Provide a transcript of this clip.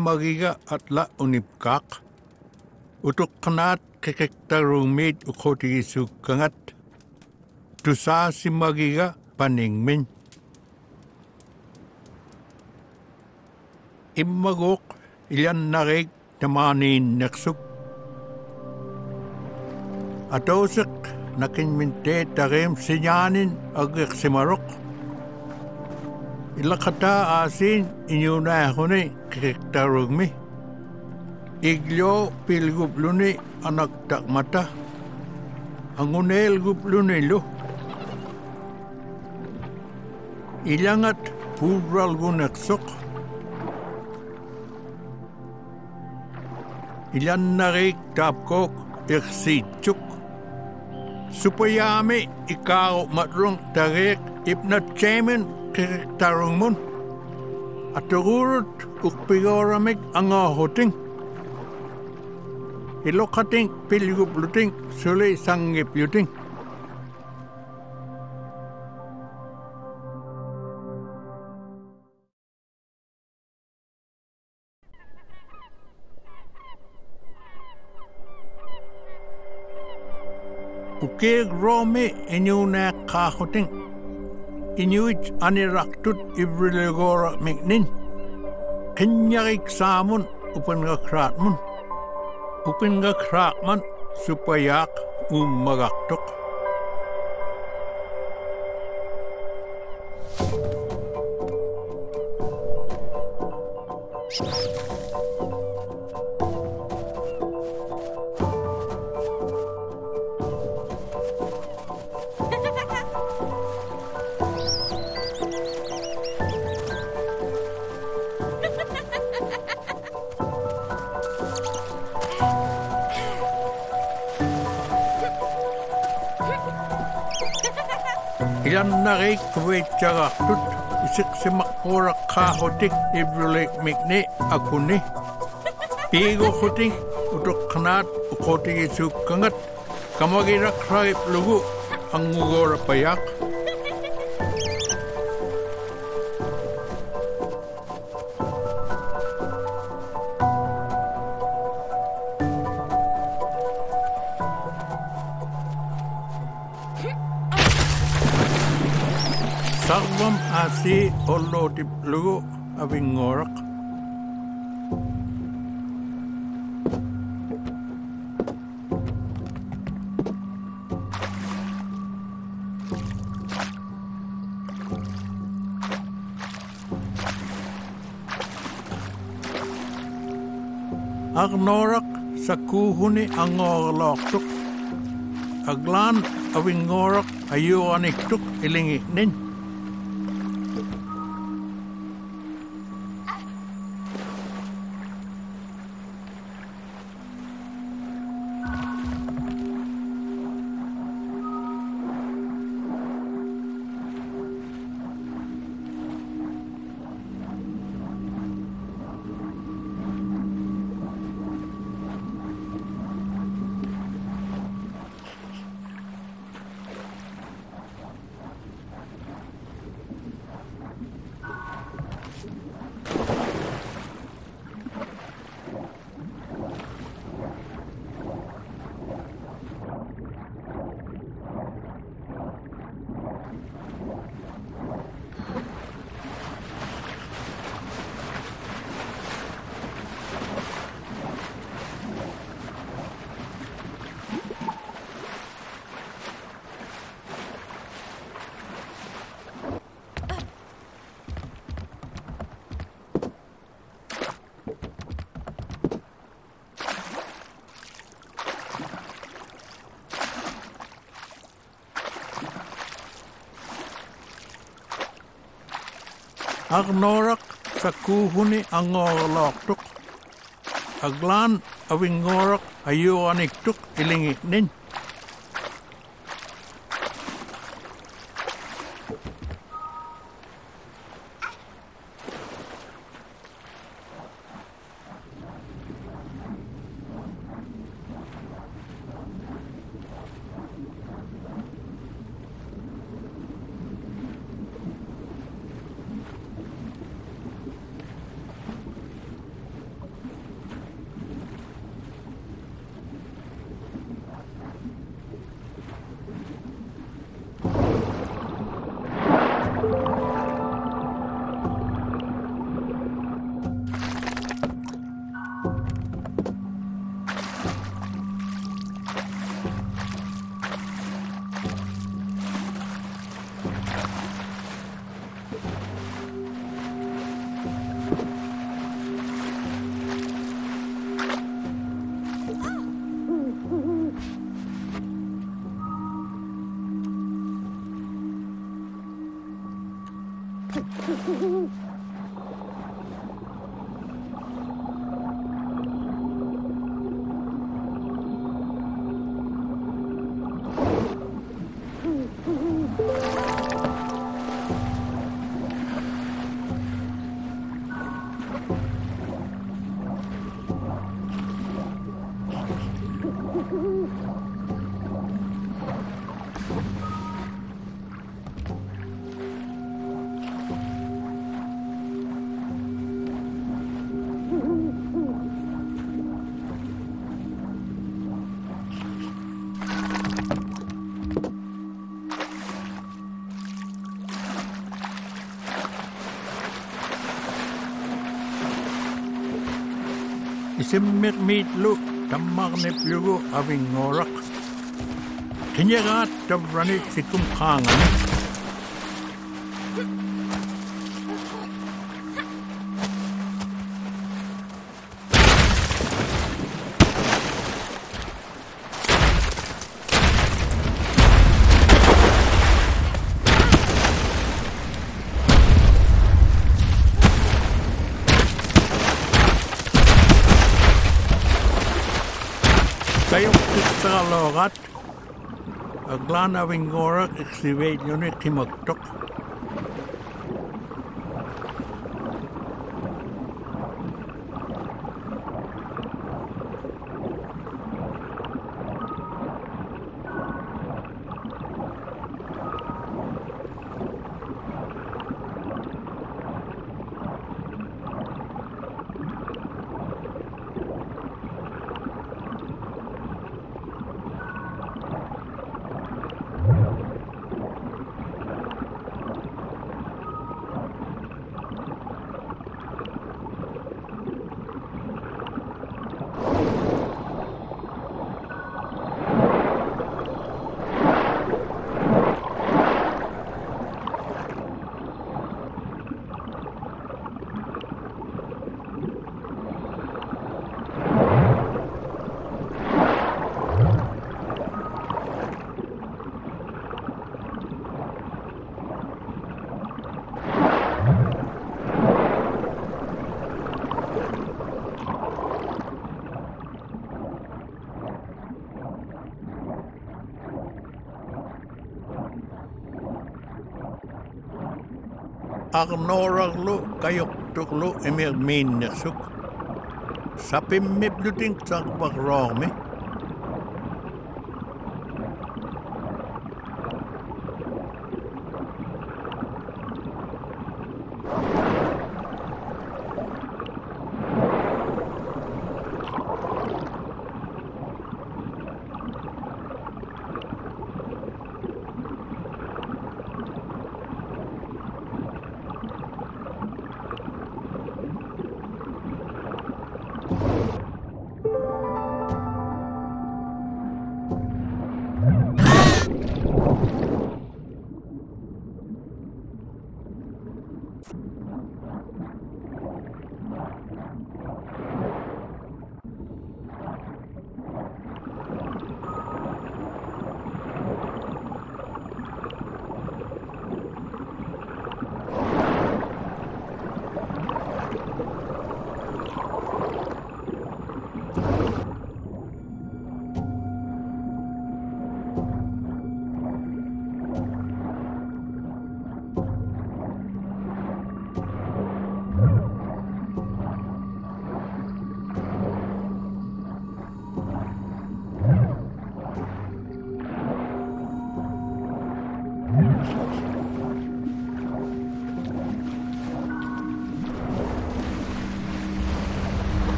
magiga at la unipkak. Utuk kanat kekektarumit ukoti sukangat. Tusa si magiga paningmin. Immagok ilan narik namanin naksuk. Atosik nakinminte tarim sinyanin agik simarok. Huni kekektarugmi. Iglo pilgupluni anak takmata. Angunel gupluni lo. Ilangat pural gunaksok. Ilan narik tapkok iksitsuk. Supayami ikaw matrong tarik ipnat chemen tarong mun. Atururut ukpigoramik angahoting. Ilokating pilgupluting suli sangipyuting. Ukeg romi inyunak kahoting. Inuit aniraqtut ivriligora mignin. Qinyarik saamun upingakraatmun. Upingakraatman supayaaq ummagaqtuq. Thank you. иланнарииккувиитсагаартут исеқсимаққуулаққаахутик ивлуликмикни акуни пигохутик утоққанаат уқутигисууккангат камагирақрагиплугу ангугоорапаяақ Om asi ollo tip lugu abing ngorak. Agnorak sa kuhuni Aglan abing ngorak ayuan iktuk ilingi ninyo. agnorak fakuhuni angolaktuk aglan awingorak ayuanik tuk ilingit nin Mm-hmm. simmet miitlu tammarnipjugu avingooraq kiñagaat tavrani sikum qaangani Sarah Lorat, a glan avingora, exivate unit timoktok, arnorar lu kayok tuk emir min nesuk. Sapi mip du ting.